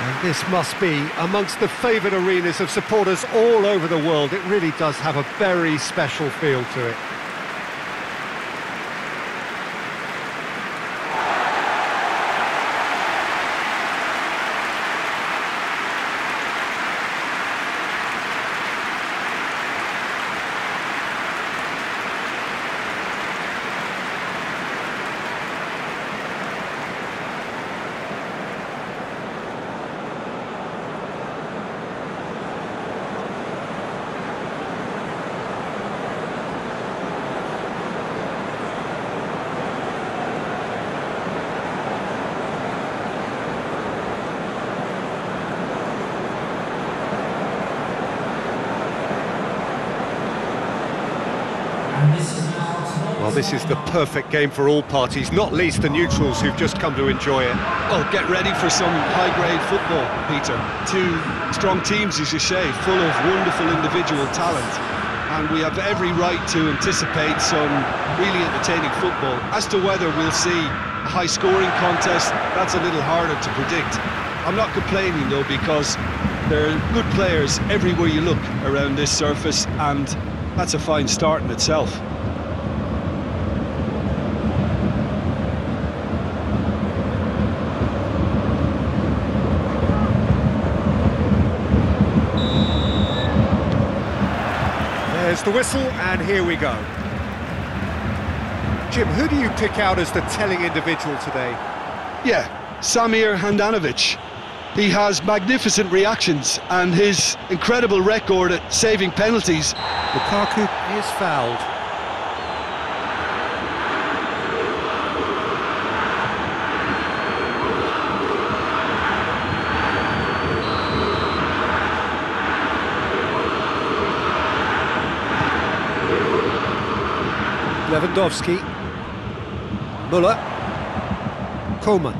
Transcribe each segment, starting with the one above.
And this must be amongst the favoured arenas of supporters all over the world. It really does have a very special feel to it. This is the perfect game for all parties, not least the neutrals who've just come to enjoy it. Well, get ready for some high-grade football, Peter. Two strong teams, as you say, full of wonderful individual talent. And we have every right to anticipate some really entertaining football. As to whether we'll see a high-scoring contest, that's a little harder to predict. I'm not complaining, though, because there are good players everywhere you look around this surface, and that's a fine start in itself. There's the whistle, and here we go. Jim, who do you pick out as the telling individual today? Yeah, Samir Handanovic. He has magnificent reactions and his incredible record at saving penalties. Lukaku is fouled. Lewandowski. Muller. Coman.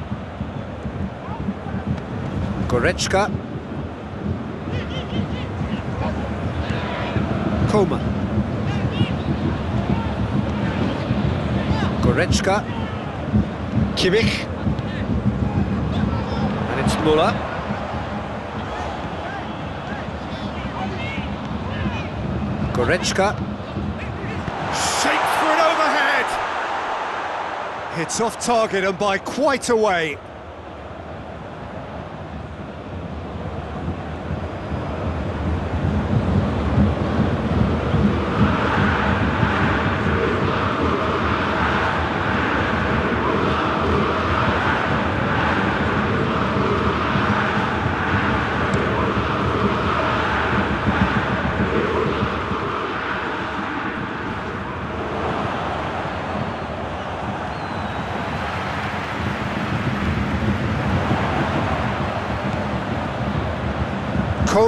Goretzka. Coman. Goretzka. Kimmich. And it's Muller. Goretzka. Shake for an overhead! It's off target and by quite a way.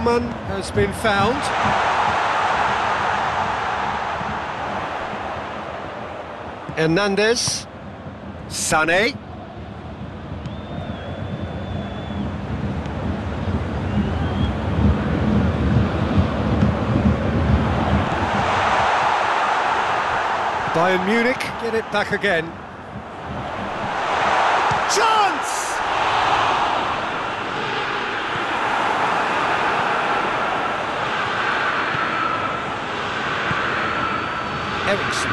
Coman has been found. Hernandez. Sané. Bayern Munich get it back again. Eriksen.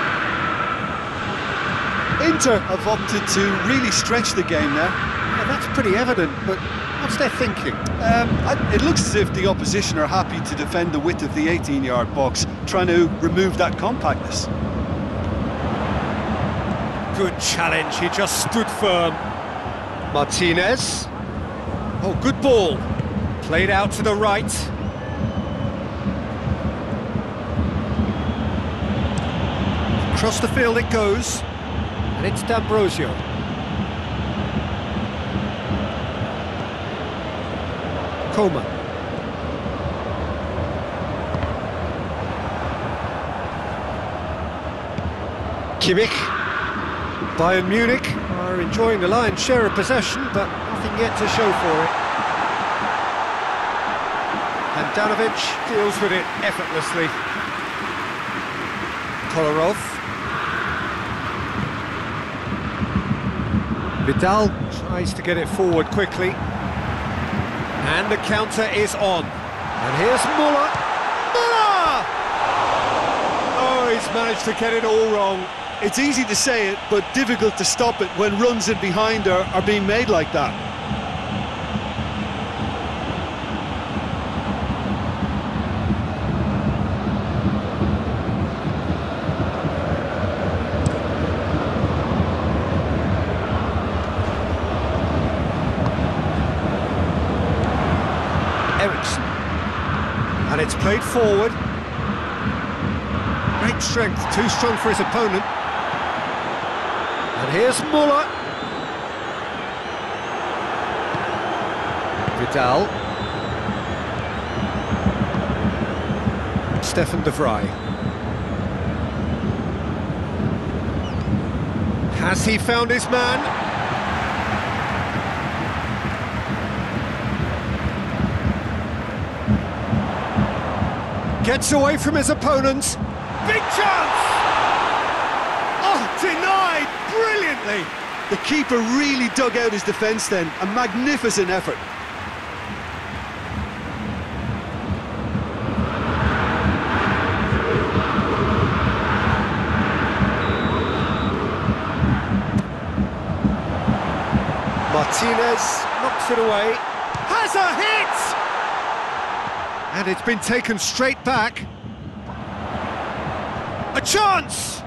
Inter have opted to really stretch the game now. Yeah, that's pretty evident, but what's their thinking? Um, I, it looks as if the opposition are happy to defend the width of the 18-yard box, trying to remove that compactness. Good challenge, he just stood firm. Martinez. Oh, good ball. Played out to the right. Across the field it goes. And it's D'Ambrosio. Coman. Kimmich. Bayern Munich are enjoying the lion's share of possession, but nothing yet to show for it. And Handanovic deals with it effortlessly. Kolarov Vidal tries to get it forward quickly. And the counter is on. And here's Muller. Muller! Oh, he's managed to get it all wrong. It's easy to say it, but difficult to stop it when runs in behind are, are being made like that. Eriksen. And it's played forward. Great strength, too strong for his opponent. And here's Muller. Vidal. Stefan de Vrij. Has he found his man? Gets away from his opponents. Big chance! Oh, denied brilliantly. The keeper really dug out his defence then, a magnificent effort. Martinez knocks it away. Has a hit! And it's been taken straight back. A chance!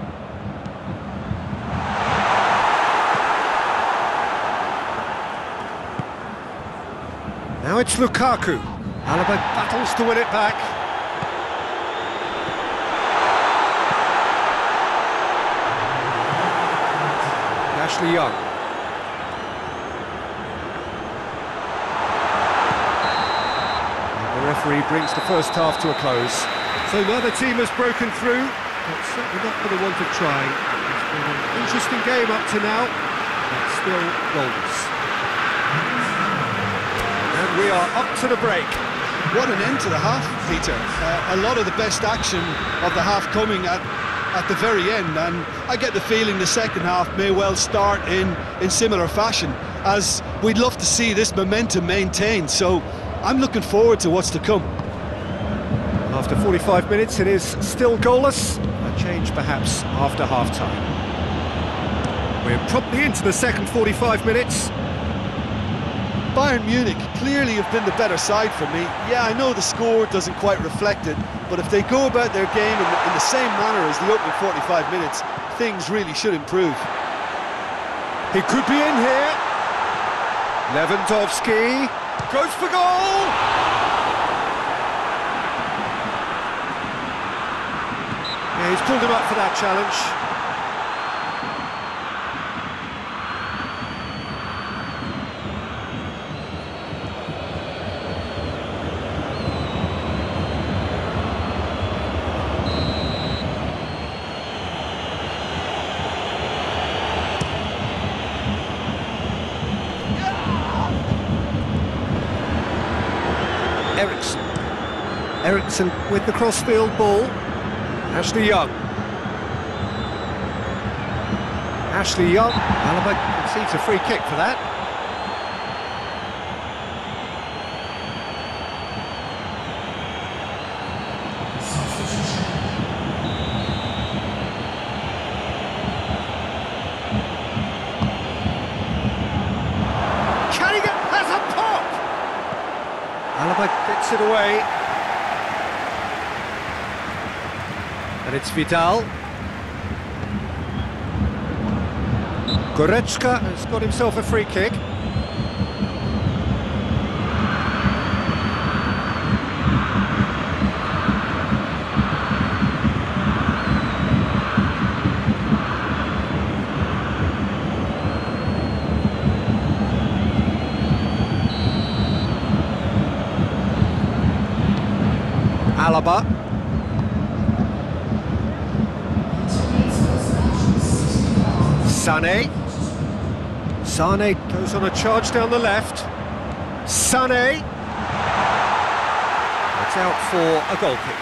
Now it's Lukaku. Alaba battles to win it back. Ashley Young. The referee brings the first half to a close. So neither team has broken through, but certainly not for the want of trying. It's been an interesting game up to now, but still goals. And we are up to the break. What an end to the half, Peter. Uh, a lot of the best action of the half coming at, at the very end, and I get the feeling the second half may well start in, in similar fashion, as we'd love to see this momentum maintained. So I'm looking forward to what's to come. After 45 minutes, it is still goalless. A change perhaps after half-time. We're promptly into the second 45 minutes. Bayern Munich clearly have been the better side for me. Yeah, I know the score doesn't quite reflect it, but if they go about their game in the, in the same manner as the opening 45 minutes, things really should improve. He could be in here. Lewandowski goes for goal! Yeah, he's pulled him up for that challenge. Eriksen with the crossfield ball. Ashley Young. Ashley Young. Alaba concedes a free kick for that. Alaba gets it away. And it's Vidal. Goretzka has got himself a free kick. Alaba. Sane. Sane goes on a charge down the left. Sane. It's out for a goal kick.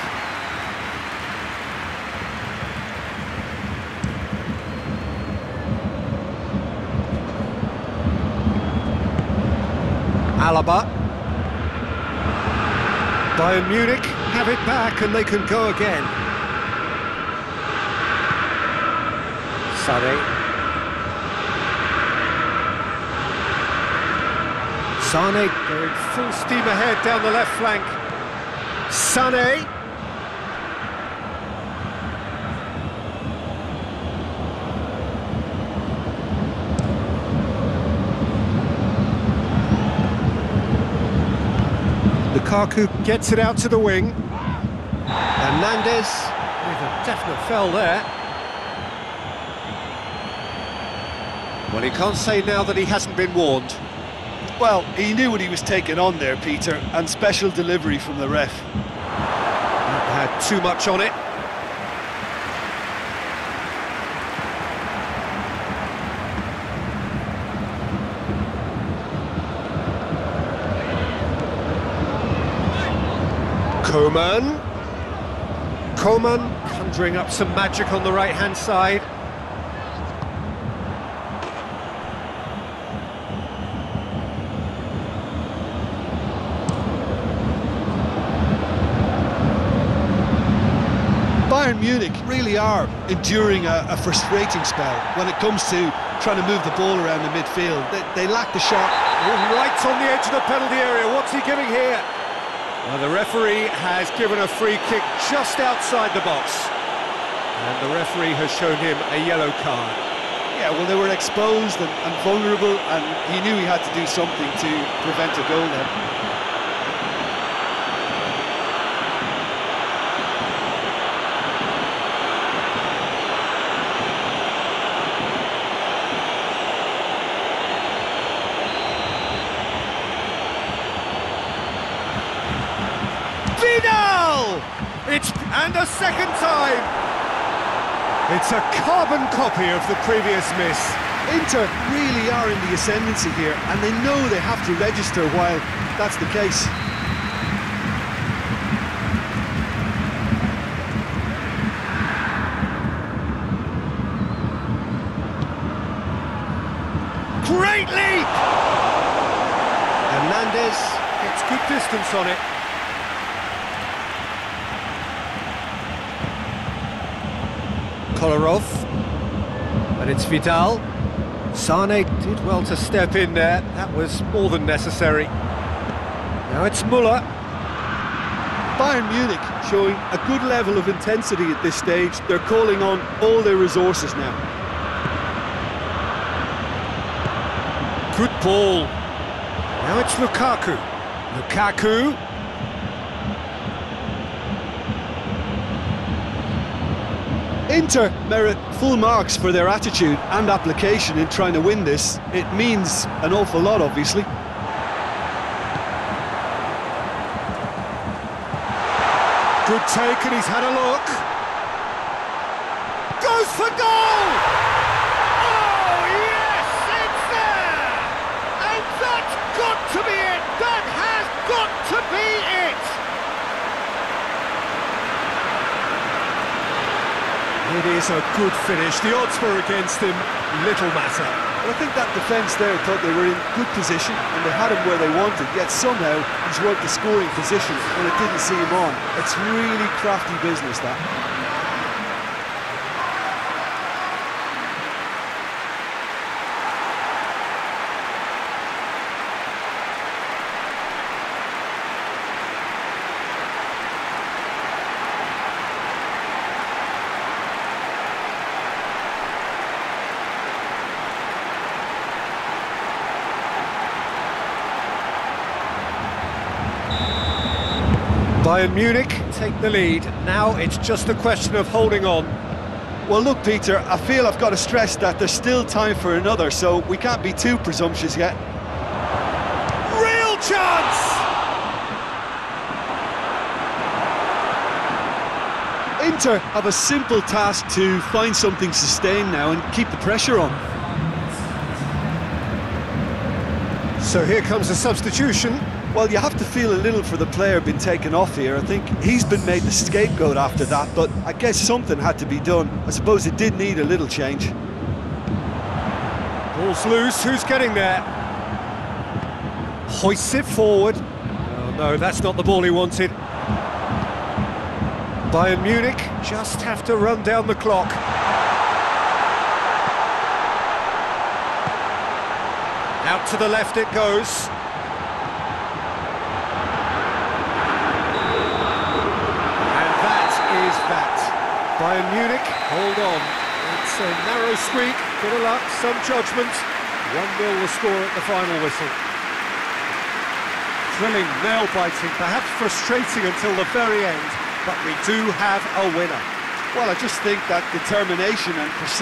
Alaba. Bayern Munich have it back and they can go again. Sane. Sane going full steam ahead down the left flank. Sane. Lukaku gets it out to the wing. Hernandez with a definite fell there. Well, he can't say now that he hasn't been warned. Well, he knew what he was taking on there, Peter, and special delivery from the ref. Had too much on it. Coman. Coman conjuring up some magic on the right-hand side. Bayern Munich really are enduring a, a, frustrating spell when it comes to trying to move the ball around the midfield. They, they lack the shot. Right on the edge of the penalty area. What's he giving here? Well, the referee has given a free kick just outside the box. And the referee has shown him a yellow card. Yeah, well, they were exposed and, and vulnerable, and he knew he had to do something to prevent a goal then. Vidal! It's and a second time. It's a carbon copy of the previous miss. Inter really are in the ascendancy here, and they know they have to register while that's the case. Great leap! Hernandez gets good distance on it. Kolarov. And it's Vidal. Sane did well to step in there. That was more than necessary. Now it's Muller. Bayern Munich showing a good level of intensity at this stage. They're calling on all their resources now. Good ball. Now it's Lukaku. Lukaku. Inter merit full marks for their attitude and application in trying to win this. It means an awful lot, obviously. Good take, and he's had a look. Goes for goal! Oh, yes, it's there! And that's got to be it! That has got to be it! It is a good finish. The odds were against him. Little matter. Well, I think that defence there thought they were in good position and they had him where they wanted, yet somehow he's worked the scoring position when it didn't see him on. It's really crafty business, that. Bayern Munich take the lead. Now it's just a question of holding on. Well, look, Peter, I feel I've got to stress that there's still time for another, so we can't be too presumptuous yet. Real chance! Inter have a simple task to find something sustained now and keep the pressure on. So here comes a substitution. Well, you have to feel a little for the player being taken off here. I think he's been made the scapegoat after that, but I guess something had to be done. I suppose it did need a little change. Ball's loose, who's getting there? Hoists it forward. Oh no, that's not the ball he wanted. Bayern Munich just have to run down the clock. Out to the left it goes. And that is that. Bayern Munich, hold on. It's a narrow squeak, of luck, some judgment. 1-0 the score at the final whistle. Thrilling, nail-biting, perhaps frustrating until the very end, but we do have a winner. Well, I just think that determination and persistence